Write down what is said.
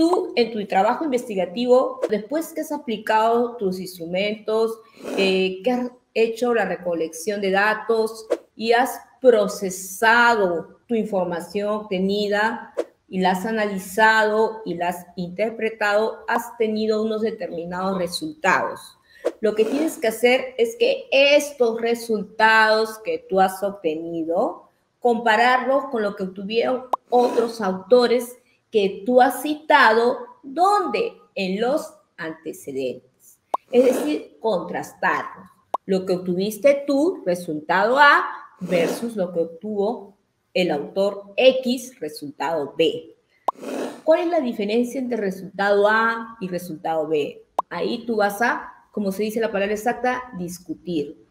tú en tu trabajo investigativo, después que has aplicado tus instrumentos, eh, que has hecho la recolección de datos y has procesado tu información obtenida y la has analizado y la has interpretado, has tenido unos determinados resultados. Lo que tienes que hacer es que estos resultados que tú has obtenido, compararlos con lo que obtuvieron otros autores que tú has citado, donde en los antecedentes. Es decir, contrastarlos. Lo que obtuviste tú, resultado A, versus lo que obtuvo el autor X, resultado B. ¿Cuál es la diferencia entre resultado A y resultado B? Ahí tú vas a, como se dice la palabra exacta, discutir.